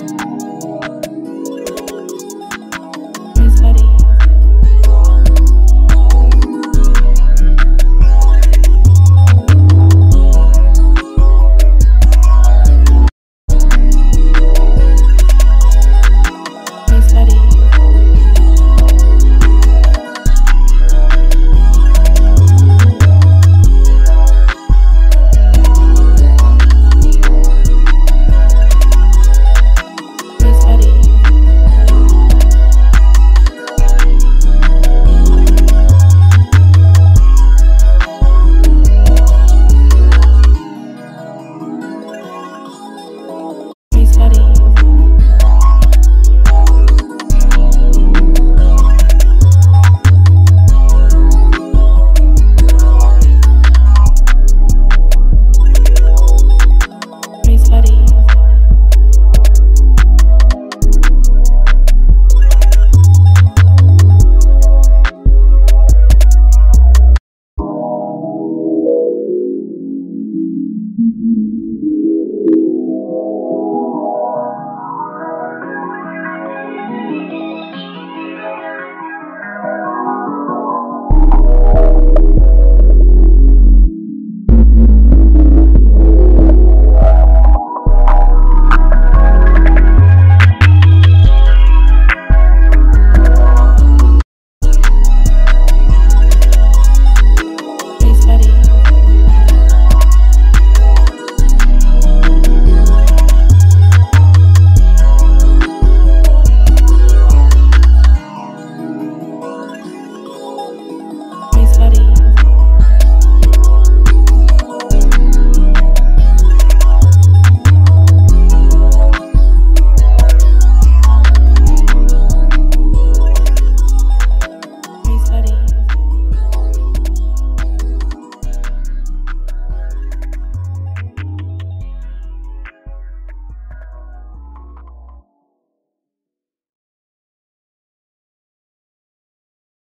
you